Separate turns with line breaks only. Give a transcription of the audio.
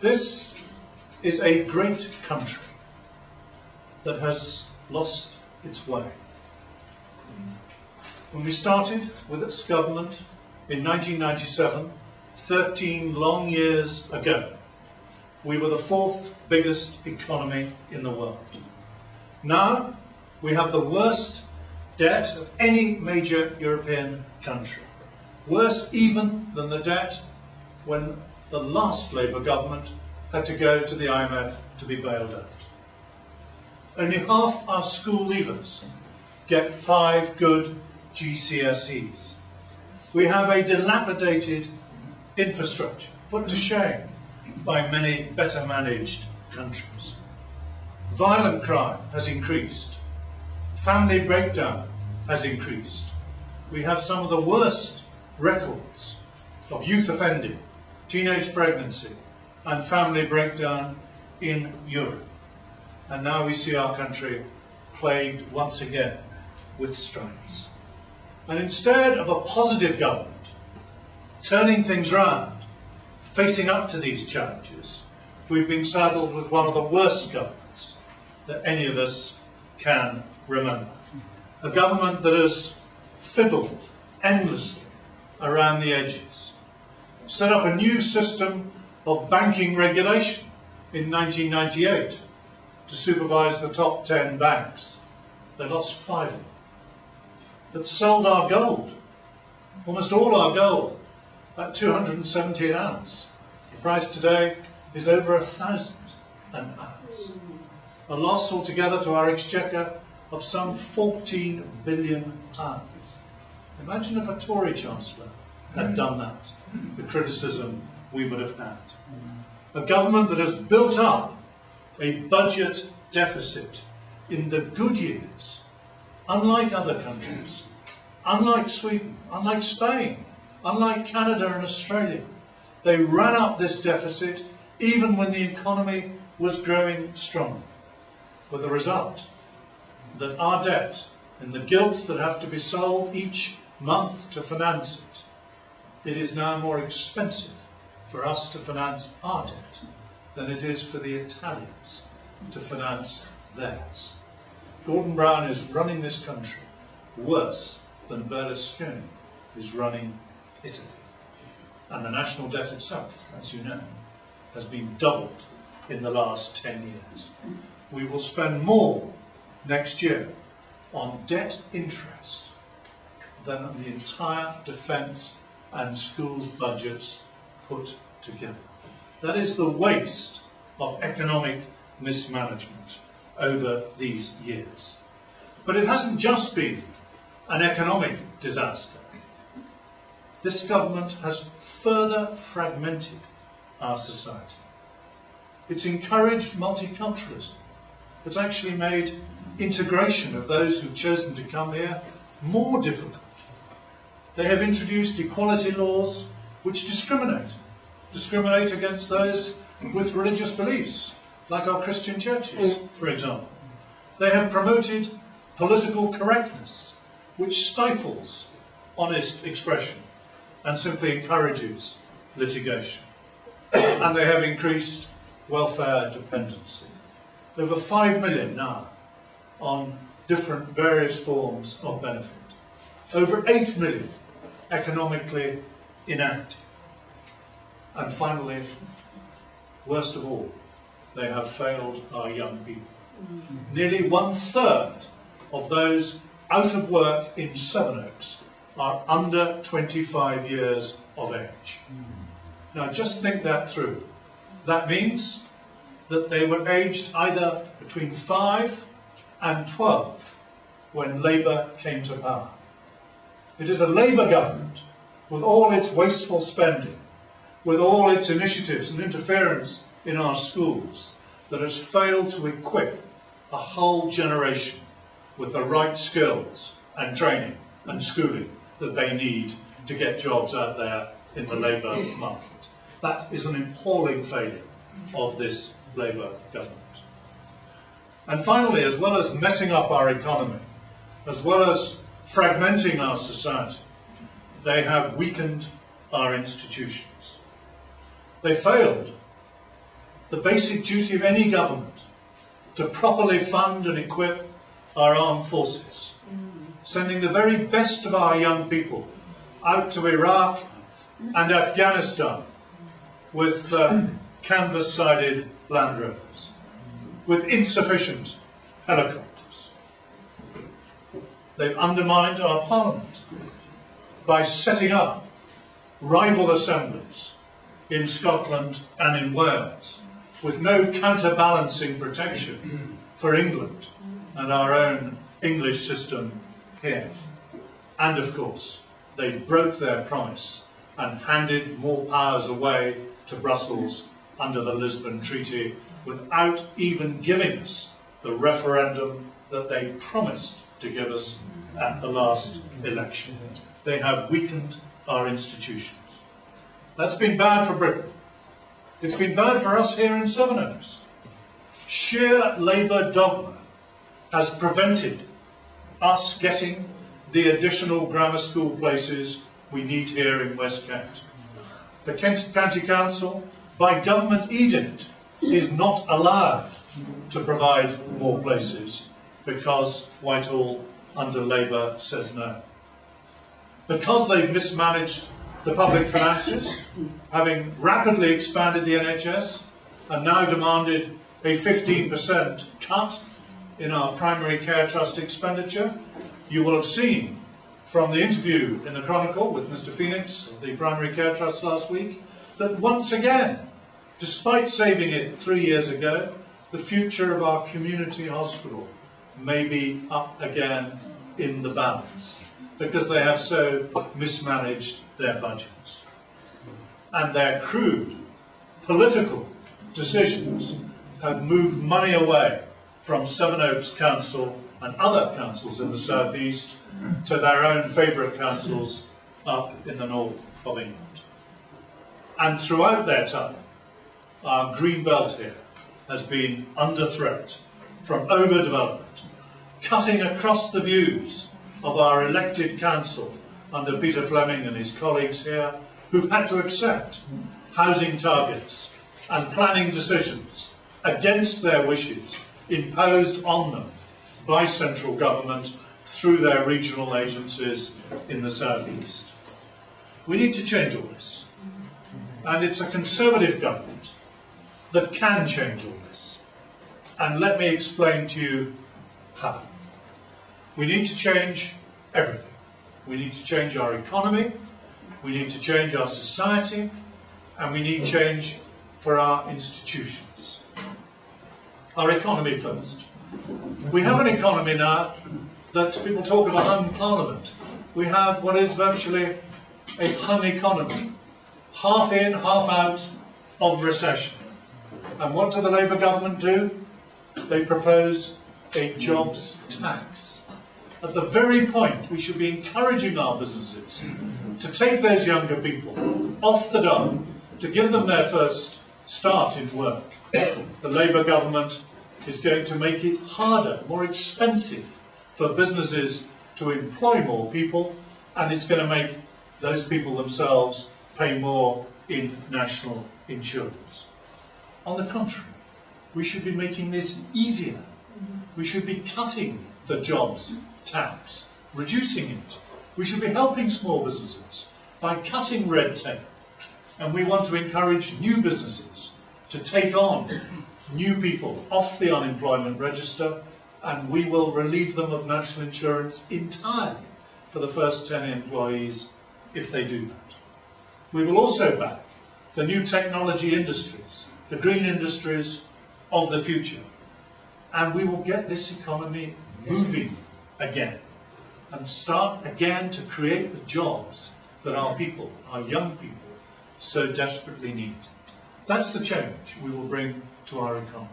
This is a great country that has lost its way. When we started with its government in 1997, 13 long years ago, we were the fourth biggest economy in the world. Now, we have the worst debt of any major European country. Worse even than the debt when the last Labour government had to go to the IMF to be bailed out. Only half our school leavers get five good GCSEs. We have a dilapidated infrastructure put to shame by many better managed countries. Violent crime has increased. Family breakdown has increased. We have some of the worst records of youth offending, teenage pregnancy, and family breakdown in Europe. And now we see our country plagued once again with strikes. And instead of a positive government, turning things round, facing up to these challenges, we've been saddled with one of the worst governments that any of us can remember. A government that has fiddled endlessly around the edges, set up a new system of banking regulation in 1998 to supervise the top 10 banks. They lost five of them. That sold our gold, almost all our gold, at 217 an ounce. The price today is over a thousand an ounce. A loss altogether to our exchequer of some 14 billion pounds. Imagine if a Tory Chancellor had done that, the criticism we would have had. A government that has built up a budget deficit in the good years, unlike other countries, unlike Sweden, unlike Spain, unlike Canada and Australia. They ran up this deficit even when the economy was growing strong, with the result that our debt and the gilts that have to be sold each month to finance it, it is now more expensive for us to finance our debt than it is for the Italians to finance theirs. Gordon Brown is running this country worse than Berlusconi is running Italy. And the national debt itself, as you know, has been doubled in the last 10 years. We will spend more next year on debt interest than the entire defence and schools budgets put together. That is the waste of economic mismanagement over these years. But it hasn't just been an economic disaster. This government has further fragmented our society. It's encouraged multiculturalism. It's actually made integration of those who've chosen to come here more difficult. They have introduced equality laws which discriminate. Discriminate against those with religious beliefs, like our Christian churches, mm. for example. They have promoted political correctness, which stifles honest expression and simply encourages litigation. and they have increased welfare dependency. Over 5 million now on different various forms of benefit. Over 8 million economically inactive. And finally, worst of all, they have failed our young people. Nearly one third of those out of work in Sevenoaks are under 25 years of age. Now just think that through. That means that they were aged either between 5 and 12 when Labour came to power. It is a Labour government with all its wasteful spending, with all its initiatives and interference in our schools, that has failed to equip a whole generation with the right skills and training and schooling that they need to get jobs out there in the labour market. That is an appalling failure of this Labour government. And finally, as well as messing up our economy, as well as fragmenting our society, they have weakened our institutions. They failed the basic duty of any government to properly fund and equip our armed forces, sending the very best of our young people out to Iraq and Afghanistan with uh, canvas-sided Land Rovers, with insufficient helicopters. They've undermined our parliament by setting up rival assemblies in Scotland and in Wales with no counterbalancing protection for England and our own English system here. And of course, they broke their promise and handed more powers away to Brussels under the Lisbon Treaty without even giving us the referendum that they promised to give us at the last election. They have weakened our institutions. That's been bad for Britain. It's been bad for us here in Sevenoaks. Sheer Labour dogma has prevented us getting the additional grammar school places we need here in West Kent. The Kent County Council, by government edict, is not allowed to provide more places because Whitehall under Labour says no. Because they've mismanaged the public finances, having rapidly expanded the NHS and now demanded a 15% cut in our primary care trust expenditure, you will have seen from the interview in the Chronicle with Mr Phoenix, the primary care trust last week, that once again, despite saving it three years ago, the future of our community hospital may be up again in the balance because they have so mismanaged their budgets. And their crude political decisions have moved money away from Sevenoaks Council and other councils in the southeast to their own favourite councils up in the north of England. And throughout their time, our green belt here has been under threat from overdevelopment, cutting across the views of our elected council under Peter Fleming and his colleagues here, who've had to accept housing targets and planning decisions against their wishes imposed on them by central government through their regional agencies in the southeast. We need to change all this. And it's a conservative government that can change all this. And let me explain to you how. We need to change everything. We need to change our economy, we need to change our society, and we need change for our institutions. Our economy first. We have an economy now that people talk of a hung parliament. We have what is virtually a hung economy, half in, half out of recession. And what do the Labour government do? They propose a jobs tax at the very point we should be encouraging our businesses to take those younger people off the dole, to give them their first start in work. The Labour government is going to make it harder, more expensive for businesses to employ more people, and it's going to make those people themselves pay more in national insurance. On the contrary, we should be making this easier. We should be cutting the jobs tax, reducing it. We should be helping small businesses by cutting red tape. And we want to encourage new businesses to take on new people off the unemployment register and we will relieve them of national insurance entirely for the first 10 employees if they do that. We will also back the new technology industries, the green industries of the future, and we will get this economy moving again and start again to create the jobs that our people, our young people, so desperately need. That's the change we will bring to our economy.